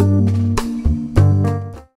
you